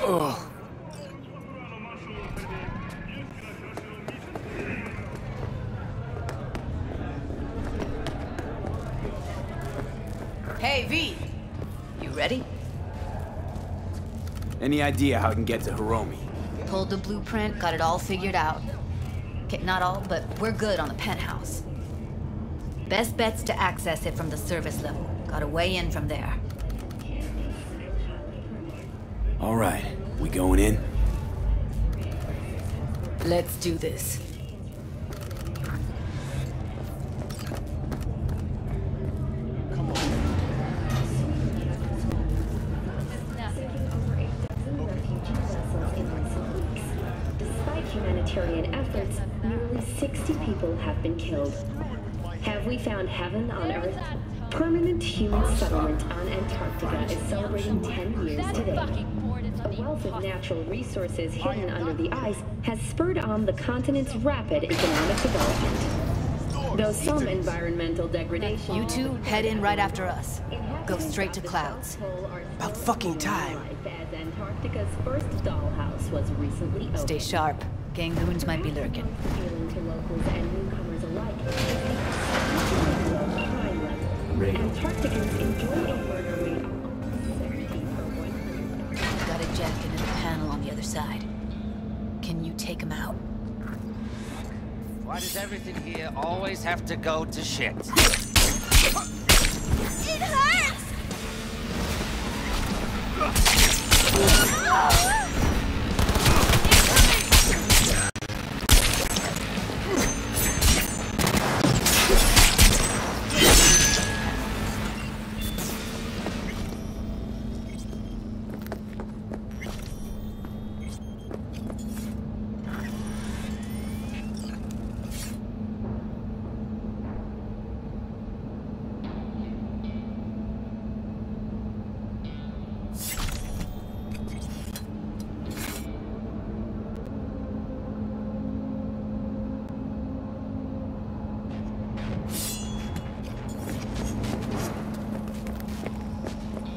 Hey, Any idea how I can get to Hiromi? Pulled the blueprint, got it all figured out. Okay, not all, but we're good on the penthouse. Best bet's to access it from the service level. Got a way in from there. All right, we going in? Let's do this. Have been killed. Have we found heaven on Earth? Permanent human settlement on Antarctica is celebrating 10 years today. A wealth of natural resources hidden under the ice has spurred on the continent's rapid economic development. Though some environmental degradation... You two head in right after us. Go straight to clouds. About fucking time. As Antarctica's first dollhouse was recently opened. Stay sharp. Gang goons might be lurking. appealing to locals and newcomers alike is the crime level. Antarcticans enjoy a murder rate of 70 per 100. Got a jacket in the panel on the other side. Can you take him out? Why does everything here always have to go to shit? It hurts!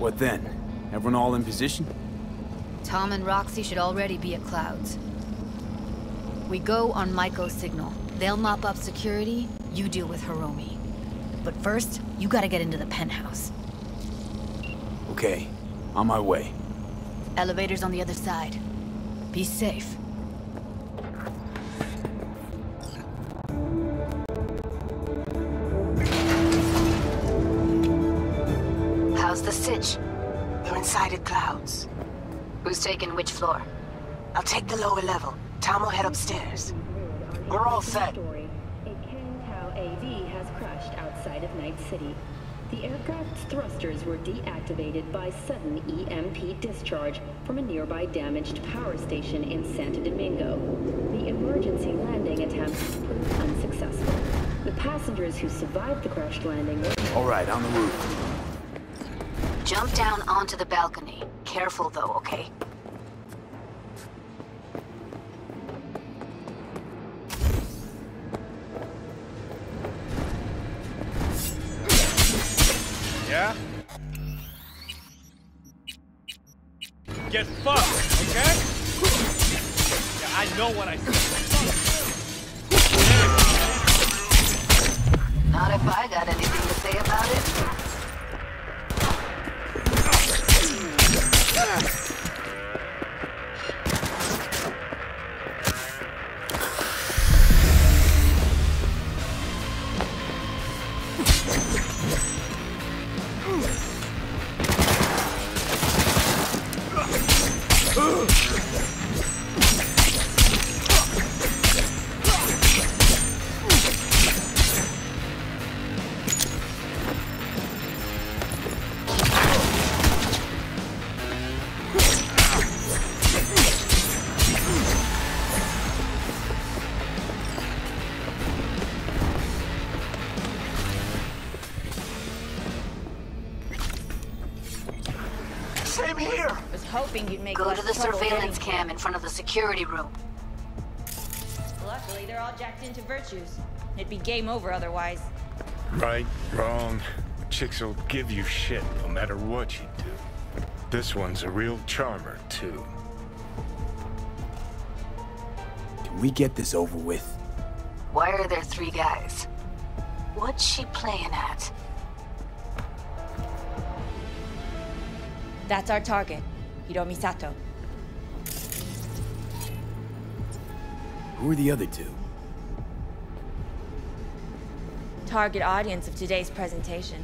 What then? Everyone all in position? Tom and Roxy should already be at Clouds. We go on Maiko's signal. They'll mop up security, you deal with Hiromi. But first, you gotta get into the penthouse. Okay, on my way. Elevator's on the other side. Be safe. Sitch? We're inside at Clouds. Who's taking which floor? I'll take the lower level. Tom will head upstairs. We're all set. Story. A Kang-Tao AV has crashed outside of Night City. The aircraft's thrusters were deactivated by sudden EMP discharge from a nearby damaged power station in Santo Domingo. The emergency landing attempt proved unsuccessful. The passengers who survived the crash landing were All right, on the roof. Jump down onto the balcony. Careful though, okay? Yeah? Get fucked, okay? Yeah, I know what I said. Not if I got anything to say about it. Hoping Go to the surveillance cam in front of the security room. Luckily, they're all jacked into virtues. It'd be game over otherwise. Right, wrong. Chicks will give you shit no matter what you do. This one's a real charmer, too. Can we get this over with? Why are there three guys? What's she playing at? That's our target, Hiromi Sato. Who are the other two? Target audience of today's presentation.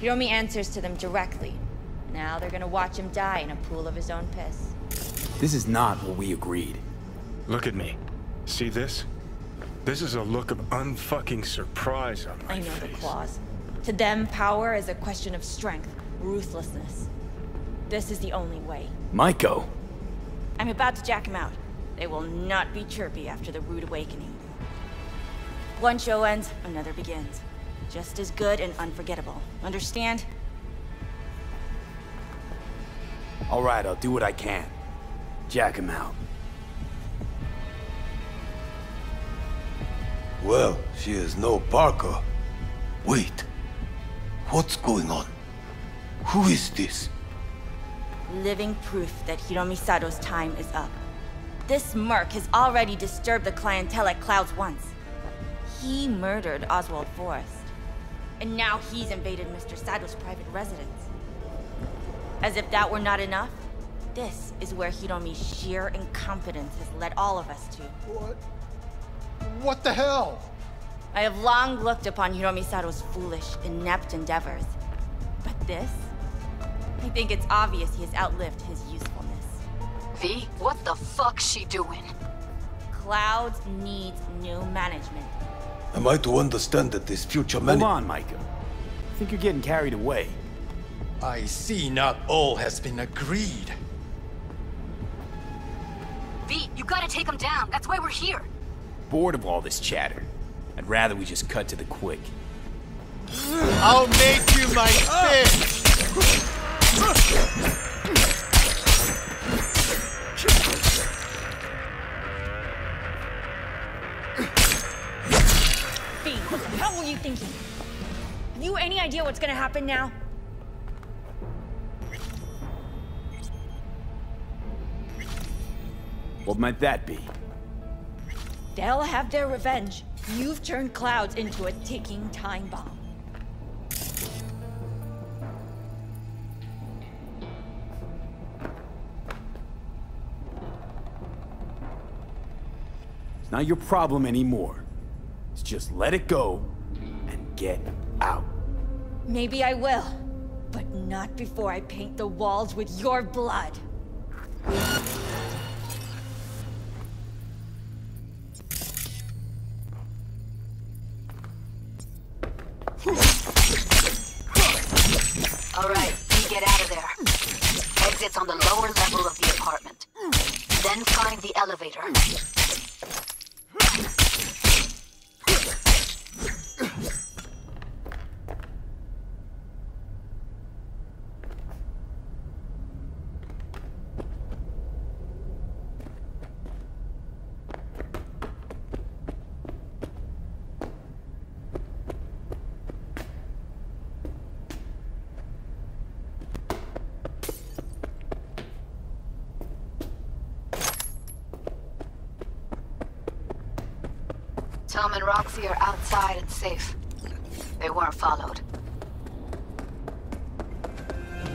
Hiromi answers to them directly. Now they're gonna watch him die in a pool of his own piss. This is not what we agreed. Look at me. See this? This is a look of unfucking surprise on my face. I know face. the claws. To them, power is a question of strength, ruthlessness. This is the only way. Maiko! I'm about to jack him out. They will not be chirpy after the rude awakening. One show ends, another begins. Just as good and unforgettable. Understand? Alright, I'll do what I can. Jack him out. Well, she is no Parker. Wait. What's going on? Who is this? Living proof that Hiromi Sato's time is up. This merc has already disturbed the clientele at Clouds once. He murdered Oswald Forrest. And now he's invaded Mr. Sato's private residence. As if that were not enough, this is where Hiromi's sheer incompetence has led all of us to. What? What the hell? I have long looked upon Hiromi Sato's foolish, inept endeavors. But this? I think it's obvious he has outlived his usefulness. V, what the fuck's she doing? Clouds needs new management. Am I to understand that this future man? Hold on, Maiko. I think you're getting carried away. I see not all has been agreed. V, you gotta take him down. That's why we're here. Bored of all this chatter. I'd rather we just cut to the quick. I'll make you my ah! Gonna happen now? What might that be? They'll have their revenge. You've turned Clouds into a ticking time bomb. It's not your problem anymore. It's just let it go and get out. Maybe I will, but not before I paint the walls with your blood. All right, we get out of there. Exit's on the lower level of the apartment. Then find the elevator. Tom and Roxy are outside and safe. They weren't followed.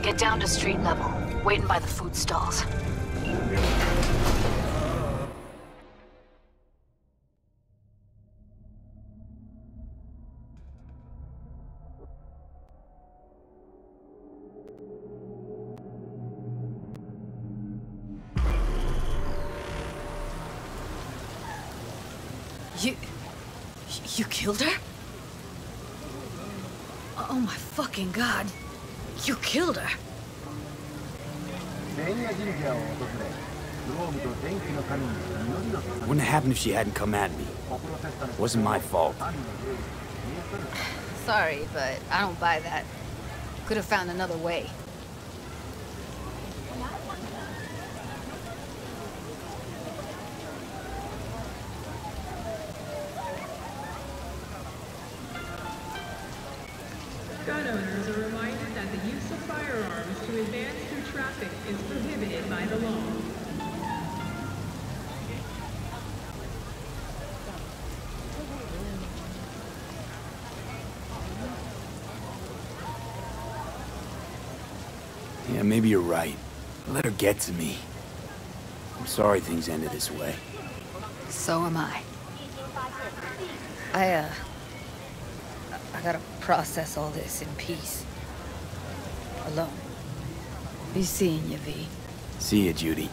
Get down to street level, waiting by the food stalls. You... You killed her? Oh my fucking god. You killed her. Wouldn't have happened if she hadn't come at me. It Wasn't my fault. Sorry, but I don't buy that. Could have found another way. The law. Yeah, maybe you're right. Let her get to me. I'm sorry things ended this way. So am I. I, uh... I gotta process all this in peace. Alone. Be seeing you, V. See you, Judy.